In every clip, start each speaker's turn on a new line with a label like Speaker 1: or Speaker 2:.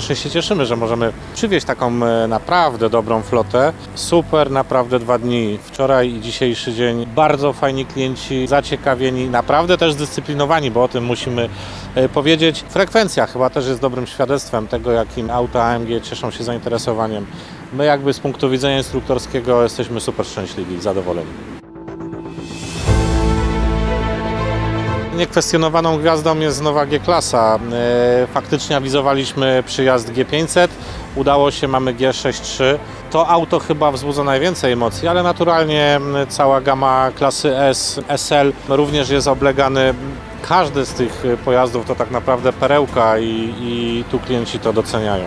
Speaker 1: strasznie się cieszymy, że możemy przywieźć taką e, naprawdę dobrą flotę. Super, naprawdę dwa dni. Wczoraj i dzisiejszy dzień. Bardzo fajni klienci, zaciekawieni, naprawdę też zdyscyplinowani, bo o tym musimy e, powiedzieć. Frekwencja chyba też jest dobrym świadectwem tego, jakim auta AMG cieszą się zainteresowaniem. My jakby z punktu widzenia instruktorskiego jesteśmy super szczęśliwi zadowoleni. Niekwestionowaną gwiazdą jest nowa G-klasa. E, Faktycznie awizowaliśmy przyjazd G500, udało się, mamy G63. To auto chyba wzbudza najwięcej emocji, ale naturalnie cała gama klasy S, SL również jest oblegany. Każdy z tych pojazdów to tak naprawdę perełka i, i tu klienci to doceniają.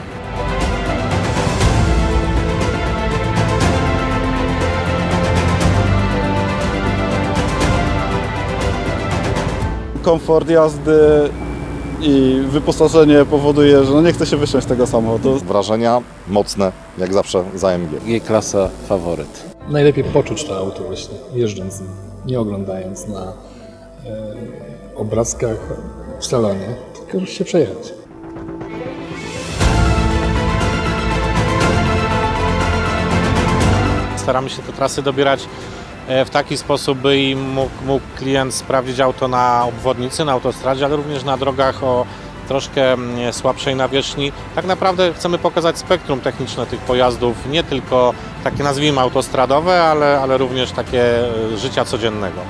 Speaker 2: Komfort jazdy i wyposażenie powoduje, że no nie chce się wysiąść z tego samochodu.
Speaker 3: Wrażenia mocne, jak zawsze z AMG.
Speaker 4: G-klasa faworyt.
Speaker 5: najlepiej poczuć to auto właśnie, jeżdżąc nim, nie oglądając na e, obrazkach w salonie, tylko już się przejechać.
Speaker 1: Staramy się te trasy dobierać w taki sposób, by i mógł, mógł klient sprawdzić auto na obwodnicy, na autostradzie, ale również na drogach o troszkę mm, słabszej nawierzchni. Tak naprawdę chcemy pokazać spektrum techniczne tych pojazdów, nie tylko takie nazwijmy autostradowe, ale, ale również takie e, życia codziennego.